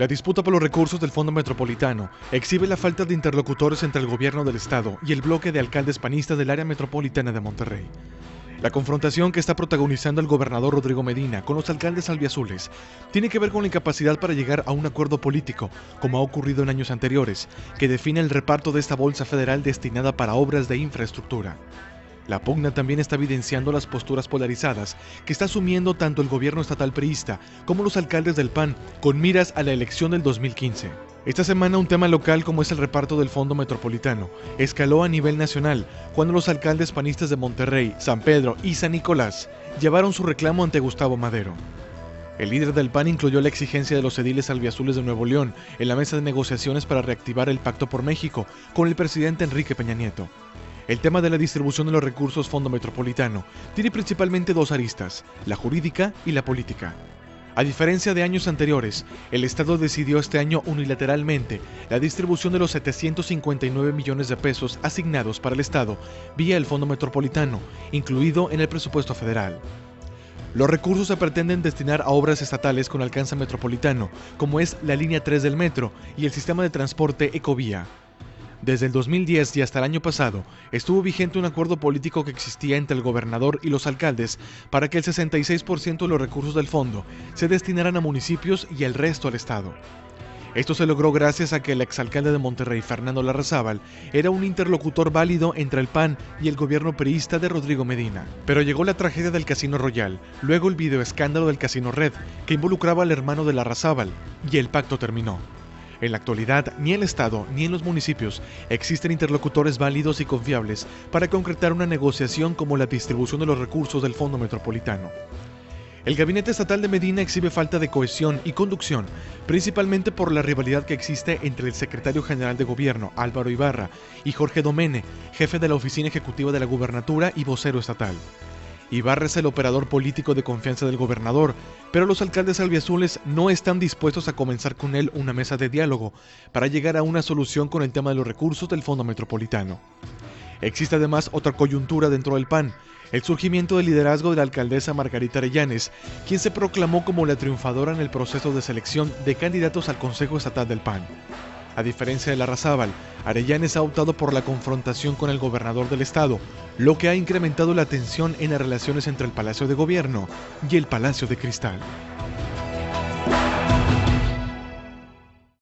La disputa por los recursos del Fondo Metropolitano exhibe la falta de interlocutores entre el gobierno del Estado y el bloque de alcaldes panistas del área metropolitana de Monterrey. La confrontación que está protagonizando el gobernador Rodrigo Medina con los alcaldes albiazules tiene que ver con la incapacidad para llegar a un acuerdo político, como ha ocurrido en años anteriores, que define el reparto de esta bolsa federal destinada para obras de infraestructura. La pugna también está evidenciando las posturas polarizadas que está asumiendo tanto el gobierno estatal priista como los alcaldes del PAN con miras a la elección del 2015. Esta semana un tema local como es el reparto del Fondo Metropolitano escaló a nivel nacional cuando los alcaldes panistas de Monterrey, San Pedro y San Nicolás llevaron su reclamo ante Gustavo Madero. El líder del PAN incluyó la exigencia de los ediles albiazules de Nuevo León en la mesa de negociaciones para reactivar el Pacto por México con el presidente Enrique Peña Nieto. El tema de la distribución de los recursos Fondo Metropolitano tiene principalmente dos aristas, la jurídica y la política. A diferencia de años anteriores, el Estado decidió este año unilateralmente la distribución de los 759 millones de pesos asignados para el Estado vía el Fondo Metropolitano, incluido en el presupuesto federal. Los recursos se pretenden destinar a obras estatales con alcance metropolitano, como es la línea 3 del metro y el sistema de transporte Ecovía. Desde el 2010 y hasta el año pasado, estuvo vigente un acuerdo político que existía entre el gobernador y los alcaldes para que el 66% de los recursos del fondo se destinaran a municipios y el resto al Estado. Esto se logró gracias a que el exalcalde de Monterrey, Fernando Larrazábal, era un interlocutor válido entre el PAN y el gobierno priista de Rodrigo Medina. Pero llegó la tragedia del Casino Royal, luego el videoescándalo del Casino Red, que involucraba al hermano de Larrazábal, y el pacto terminó. En la actualidad, ni el Estado ni en los municipios existen interlocutores válidos y confiables para concretar una negociación como la distribución de los recursos del Fondo Metropolitano. El gabinete estatal de Medina exhibe falta de cohesión y conducción, principalmente por la rivalidad que existe entre el secretario general de gobierno, Álvaro Ibarra, y Jorge Domene, jefe de la oficina ejecutiva de la gubernatura y vocero estatal. Ibarra es el operador político de confianza del gobernador, pero los alcaldes albiazules no están dispuestos a comenzar con él una mesa de diálogo para llegar a una solución con el tema de los recursos del Fondo Metropolitano. Existe además otra coyuntura dentro del PAN, el surgimiento del liderazgo de la alcaldesa Margarita Arellanes, quien se proclamó como la triunfadora en el proceso de selección de candidatos al Consejo Estatal del PAN. A diferencia de la Razábal, Arellanes ha optado por la confrontación con el gobernador del estado, lo que ha incrementado la tensión en las relaciones entre el Palacio de Gobierno y el Palacio de Cristal.